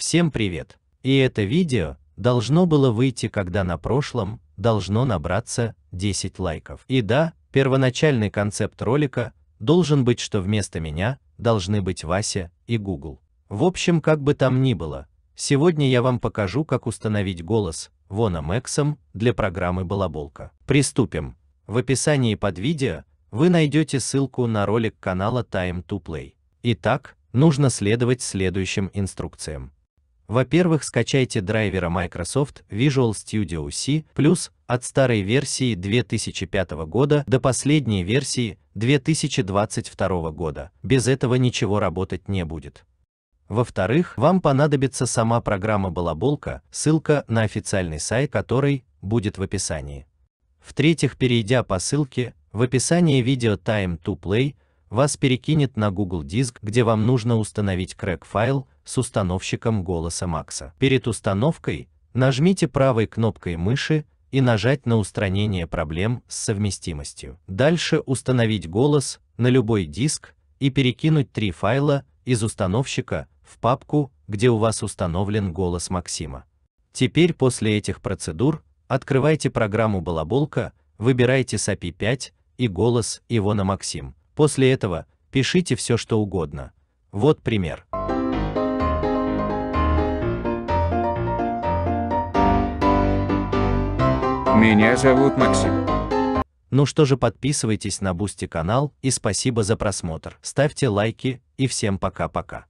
Всем привет! И это видео должно было выйти, когда на прошлом должно набраться 10 лайков. И да, первоначальный концепт ролика должен быть, что вместо меня должны быть Вася и Google. В общем, как бы там ни было, сегодня я вам покажу, как установить голос Вона Мэксом для программы Балаболка. Приступим. В описании под видео вы найдете ссылку на ролик канала Time to Play. Итак, нужно следовать следующим инструкциям. Во-первых, скачайте драйвера Microsoft Visual Studio C+, от старой версии 2005 года до последней версии 2022 года. Без этого ничего работать не будет. Во-вторых, вам понадобится сама программа Балаболка, ссылка на официальный сайт которой будет в описании. В-третьих, перейдя по ссылке в описании видео Time to Play, вас перекинет на Google Диск, где вам нужно установить крэк-файл с установщиком голоса Макса. Перед установкой нажмите правой кнопкой мыши и нажать на устранение проблем с совместимостью. Дальше установить голос на любой диск и перекинуть три файла из установщика в папку, где у вас установлен голос Максима. Теперь после этих процедур открывайте программу Балаболка, выбирайте SAPI 5 и голос Ivona Максим. После этого пишите все, что угодно. Вот пример. Меня зовут Максим. Ну что же, подписывайтесь на Boosty канал и спасибо за просмотр. Ставьте лайки и всем пока-пока.